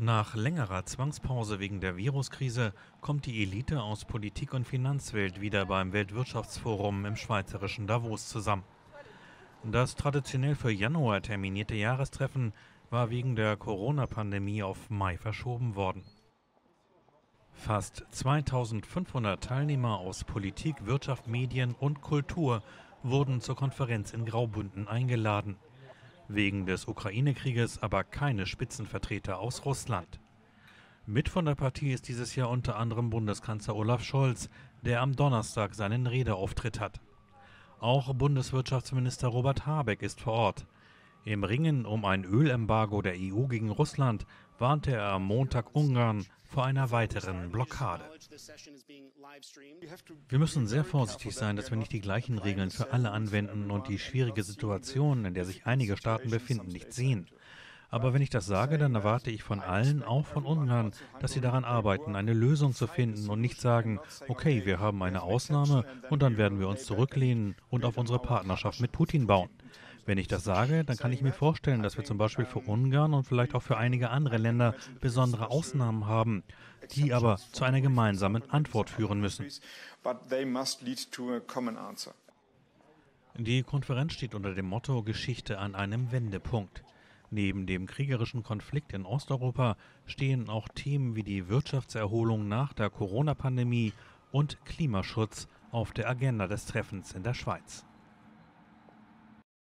Nach längerer Zwangspause wegen der Viruskrise kommt die Elite aus Politik und Finanzwelt wieder beim Weltwirtschaftsforum im schweizerischen Davos zusammen. Das traditionell für Januar terminierte Jahrestreffen war wegen der Corona-Pandemie auf Mai verschoben worden. Fast 2500 Teilnehmer aus Politik, Wirtschaft, Medien und Kultur wurden zur Konferenz in Graubünden eingeladen wegen des Ukraine-Krieges aber keine Spitzenvertreter aus Russland. Mit von der Partie ist dieses Jahr unter anderem Bundeskanzler Olaf Scholz, der am Donnerstag seinen Redeauftritt hat. Auch Bundeswirtschaftsminister Robert Habeck ist vor Ort. Im Ringen um ein Ölembargo der EU gegen Russland warnte er am Montag Ungarn vor einer weiteren Blockade. Wir müssen sehr vorsichtig sein, dass wir nicht die gleichen Regeln für alle anwenden und die schwierige Situation, in der sich einige Staaten befinden, nicht sehen. Aber wenn ich das sage, dann erwarte ich von allen, auch von Ungarn, dass sie daran arbeiten, eine Lösung zu finden und nicht sagen, okay, wir haben eine Ausnahme und dann werden wir uns zurücklehnen und auf unsere Partnerschaft mit Putin bauen. Wenn ich das sage, dann kann ich mir vorstellen, dass wir zum Beispiel für Ungarn und vielleicht auch für einige andere Länder besondere Ausnahmen haben, die aber zu einer gemeinsamen Antwort führen müssen. Die Konferenz steht unter dem Motto Geschichte an einem Wendepunkt. Neben dem kriegerischen Konflikt in Osteuropa stehen auch Themen wie die Wirtschaftserholung nach der Corona-Pandemie und Klimaschutz auf der Agenda des Treffens in der Schweiz.